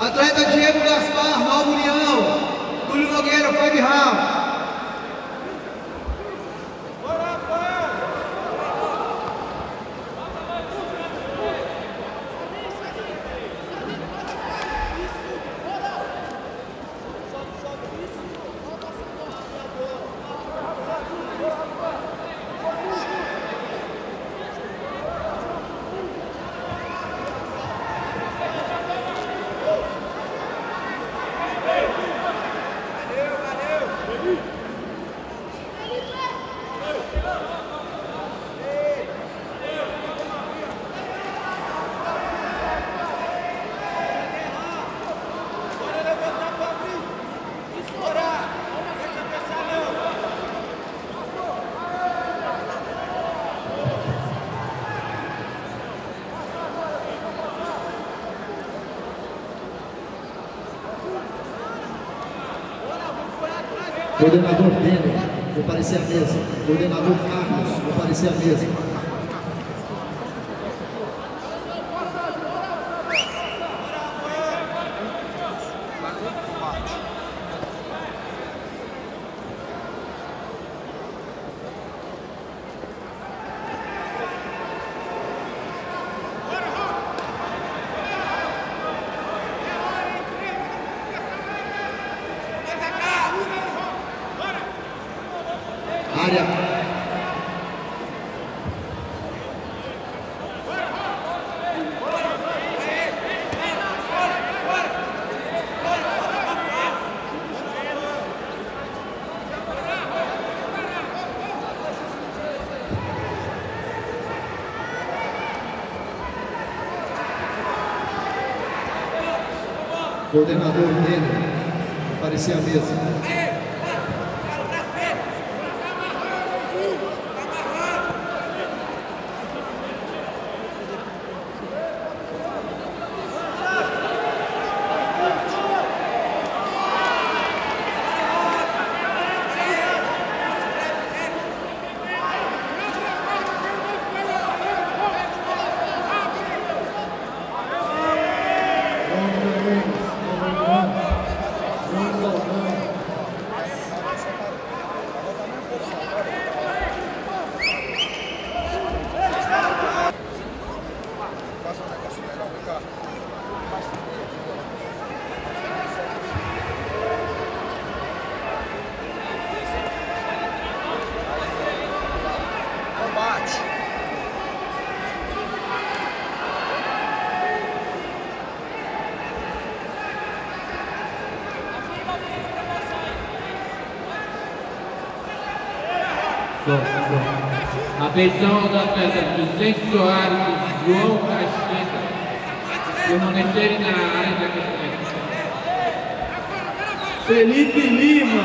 Atleta Diego Gaspar, Mauro Leão, Túlio Nogueira, Fabi Rafa. Coordenador vou aparecer à mesa. Coordenador Carlos, vou aparecer à mesa. Coordenador Denner, aparecer à mesa. Atenção aos atletas Vicente Soares e João Caixeta permanecerem na área de aquecimento. Felipe Lima.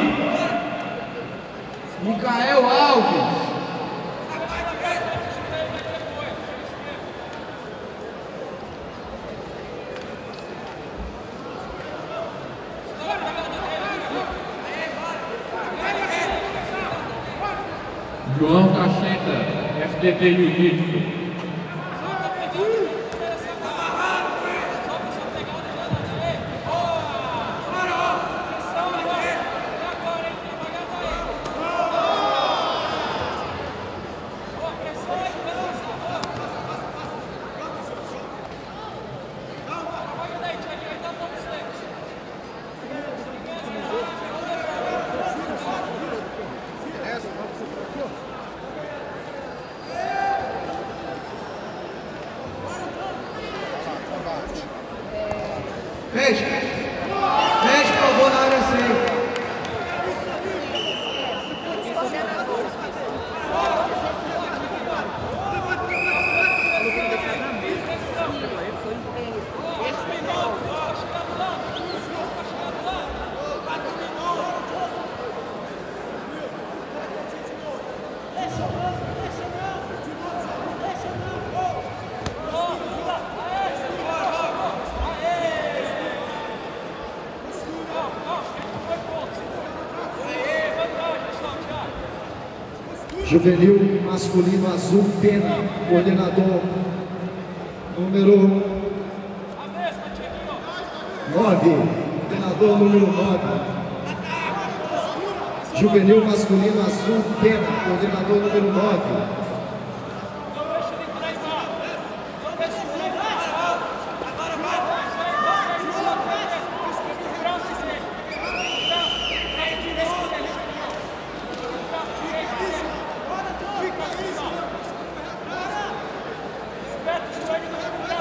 Micael Alves. João Caixeta, FTT Jiu-Jitsu. Juvenil masculino azul pena, coordenador número 9, coordenador número 9. Juvenil masculino azul, Pena, coordenador número 9.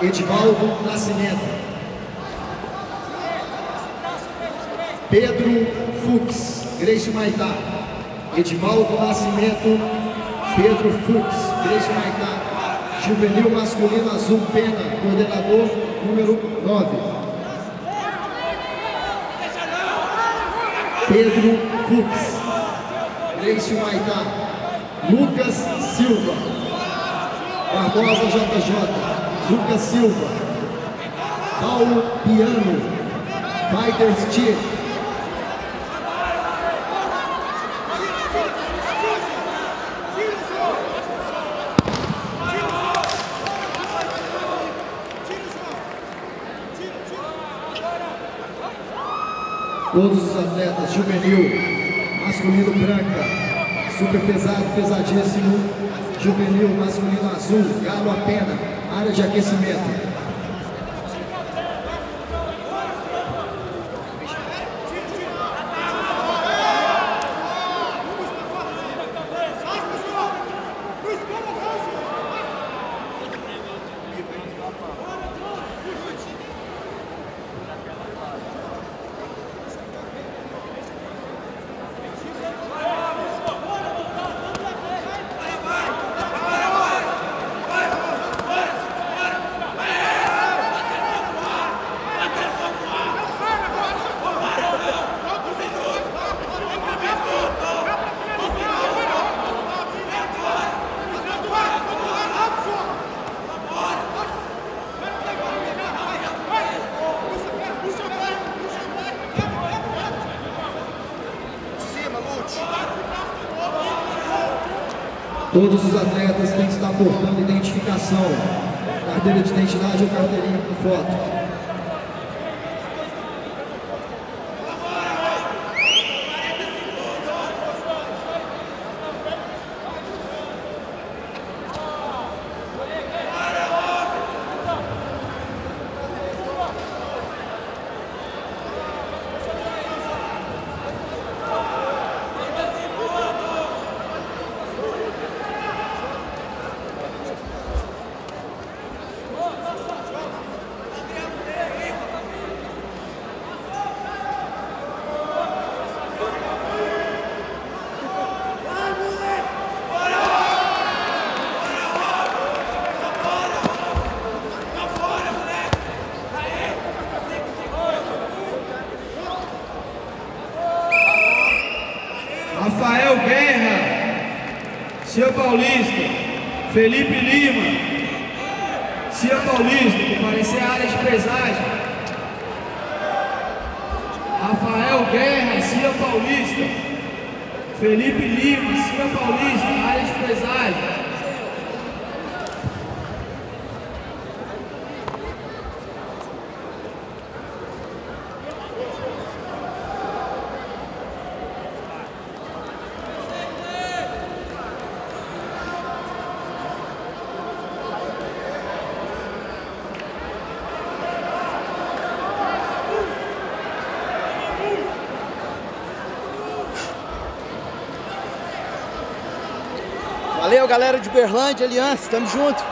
Edivaldo Nascimento. Pedro Fux, Grace Maitá. Edivaldo Nascimento, Pedro Fux, Grace Maitá. Juvenil masculino azul pena, coordenador número 9. Pedro Fux, Grace Maitá. Lucas Silva. Barbosa JJ. Lucas Silva, Paulo Piano, Fighters Chief. Todos os atletas juvenil, masculino branca, super pesado, pesadíssimo, juvenil, masculino azul, galo a pena, área de aquecimento. Todos os atletas têm que estar portando identificação, carteira de identidade ou carteirinha com foto. Rafael Guerra, Cia Paulista, Felipe Lima, Cia Paulista, comparecer à área de pesagem. Rafael Guerra, Cia Paulista, Felipe Lima, Cia Paulista, área de pesagem. Valeu, galera de Berlândia, Aliança, tamo junto.